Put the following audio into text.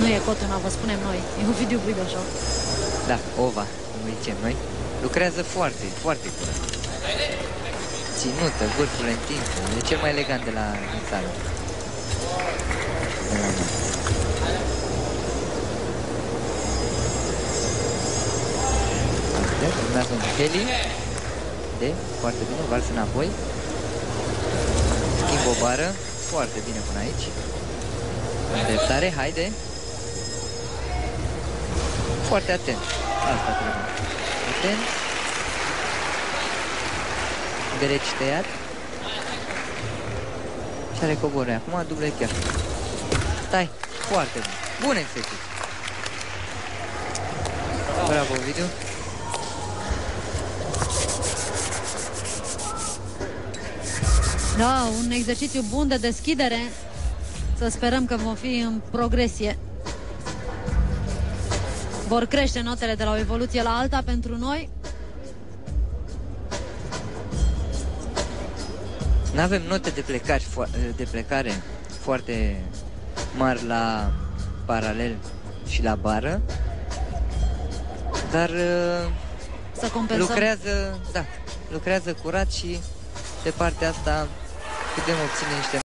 Nu e Cotuna, vă spunem noi. E Ovidiu Buidoșov. Da, Ova, cum îi zicem noi. Lucrează foarte, foarte curat. Ținută, vârful întins. E cel mai elegant de la din sală. De la noi. Uite, urmează un heli. De, foarte bine, vals înapoi. Schimb o bară. Foarte bine până aici. Îndreptare, haide. Foarte atent. Asta trebuie. Atent. Bereci tăiat. Și are coboră. Acum dublă chiar. Stai. Foarte bun. Bun execuție. Bravo, Ovidiu. Da, un exercițiu bun de deschidere. Să sperăm că vom fi în progresie. Vor crește notele de la o evoluție la alta pentru noi. Nu avem note de, plecare, de plecare foarte mari la paralel și la bară, dar uh, Să compensăm. lucrează, da, lucrează curat și pe partea asta putem obține niște